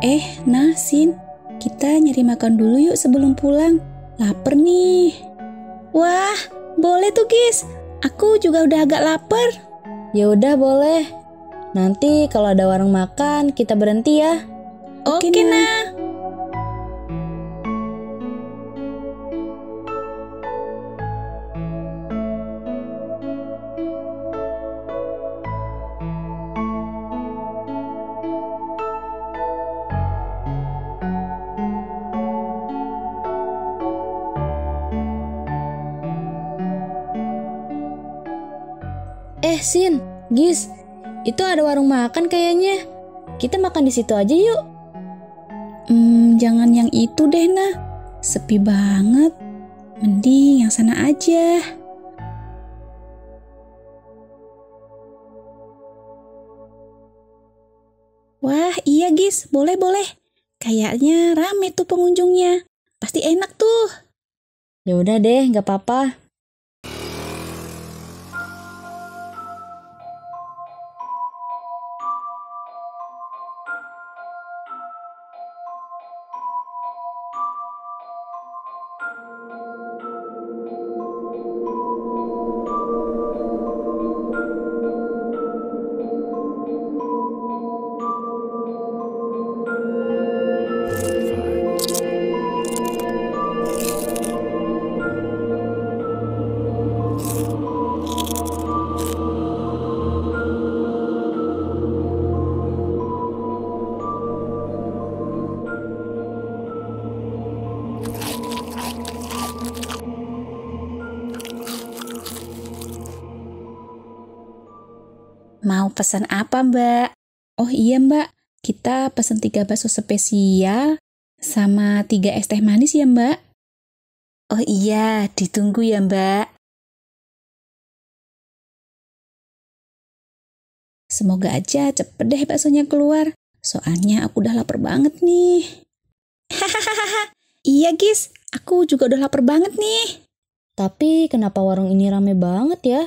Eh, nah, Sin, kita nyari makan dulu yuk sebelum pulang. Laper nih. Wah, boleh tuh, Gis. Aku juga udah agak lapar. Ya udah boleh. Nanti kalau ada warung makan, kita berhenti ya. Oke, Oke nah. Eh, Sin, Gis, itu ada warung makan kayaknya. Kita makan di situ aja yuk. Hmm, jangan yang itu deh, nah. Sepi banget. Mending yang sana aja. Wah, iya Gis, boleh-boleh. Kayaknya rame tuh pengunjungnya. Pasti enak tuh. Ya udah deh, nggak apa-apa. Música Mau pesan apa, Mbak? Oh iya, Mbak. Kita pesan tiga bakso spesial sama tiga es teh manis ya, Mbak. Oh iya, ditunggu ya, Mbak. Semoga aja cepet deh baksonya keluar. Soalnya aku udah lapar banget nih. Hahaha. iya, Gis. Aku juga udah lapar banget nih. Tapi kenapa warung ini rame banget ya?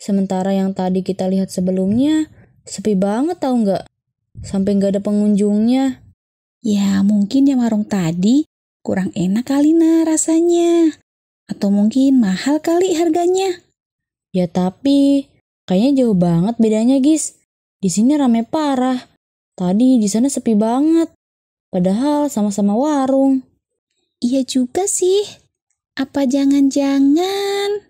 Sementara yang tadi kita lihat sebelumnya, sepi banget tau nggak? Sampai nggak ada pengunjungnya. Ya mungkin yang warung tadi kurang enak kali nah rasanya. Atau mungkin mahal kali harganya. Ya tapi kayaknya jauh banget bedanya Gis. Di sini rame parah. Tadi di sana sepi banget. Padahal sama-sama warung. Iya juga sih. Apa jangan-jangan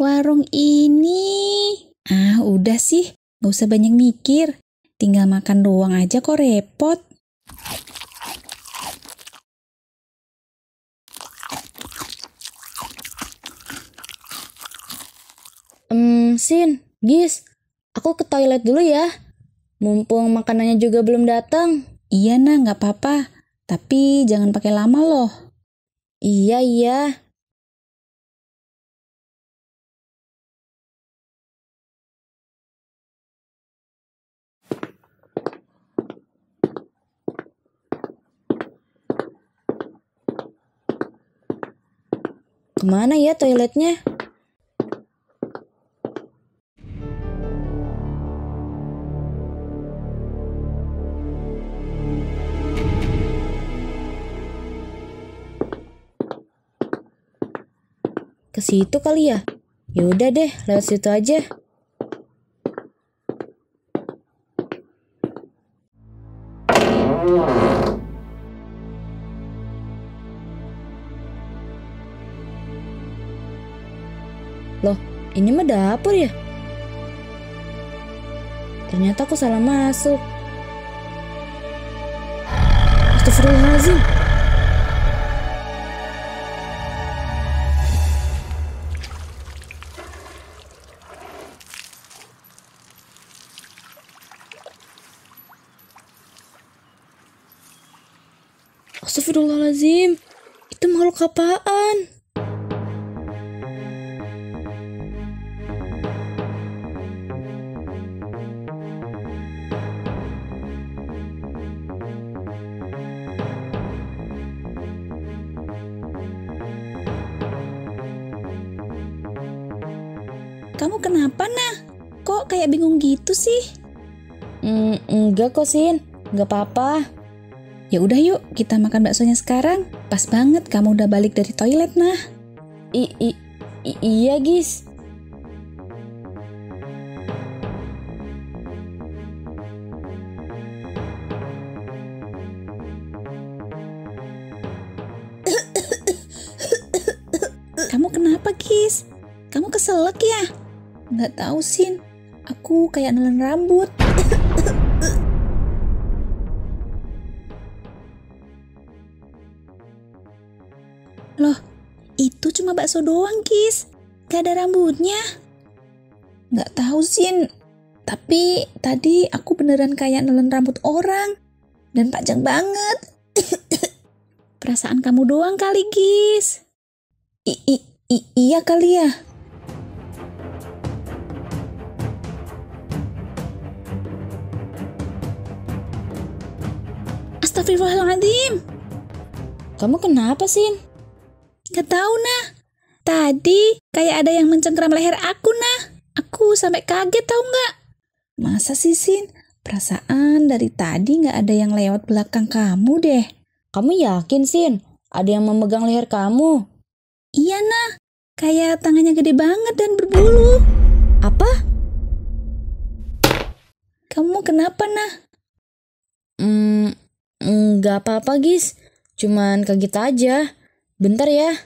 warung ini. Ah, udah sih, gak usah banyak mikir. Tinggal makan doang aja kok repot. Hmm, Sin, Gis, aku ke toilet dulu ya. Mumpung makanannya juga belum datang. Iya nah, nggak apa-apa. Tapi jangan pakai lama loh. Iya, iya. Ke mana ya toiletnya? Ke situ kali ya? Ya udah deh, lewat situ aja. Ini mah dapur ya? Ternyata aku salah masuk. Astagfirullahaladzim. Astagfirullahaladzim. Itu makhluk apaan? Kamu kenapa, nah? Kok kayak bingung gitu sih? Mm, enggak kok, Sin. Enggak apa-apa. Ya udah yuk, kita makan baksonya sekarang. Pas banget kamu udah balik dari toilet nah. I, i, i iya Gis. Kamu kenapa, Gis? Kamu keselak ya? Nggak tahu, Sin. Aku kayak nelen rambut. Loh, itu cuma bakso doang, Gis. Gak ada rambutnya. Nggak tahu, Sin. Tapi tadi aku beneran kayak nelen rambut orang. Dan panjang banget. Perasaan kamu doang kali, Gis. I, i, i, iya kali ya. Astagfirullahaladzim. Kamu kenapa Sin? Gak tahu nah. Tadi kayak ada yang mencengkeram leher aku nah. Aku sampai kaget tahu nggak? Masa sih Sin? Perasaan dari tadi nggak ada yang lewat belakang kamu deh. Kamu yakin Sin? Ada yang memegang leher kamu? Iya nah. Kayak tangannya gede banget dan berbulu. Apa? Kamu kenapa nah? Hmm, nggak apa-apa Gis. Cuman kaget aja. Bentar ya.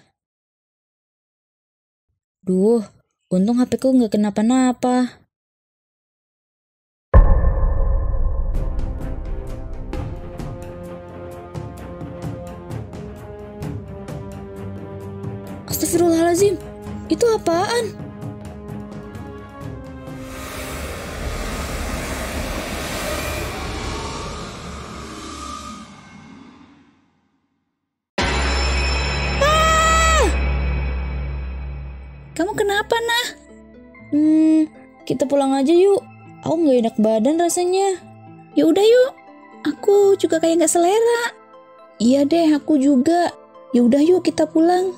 Duh, untung HP ku nggak kenapa-napa. Astagfirullahaladzim, itu apaan? Kamu kenapa nah? Hmm, kita pulang aja yuk. Aku nggak enak badan rasanya. Ya udah yuk. Aku juga kayak nggak selera. Iya deh, aku juga. Ya udah yuk kita pulang.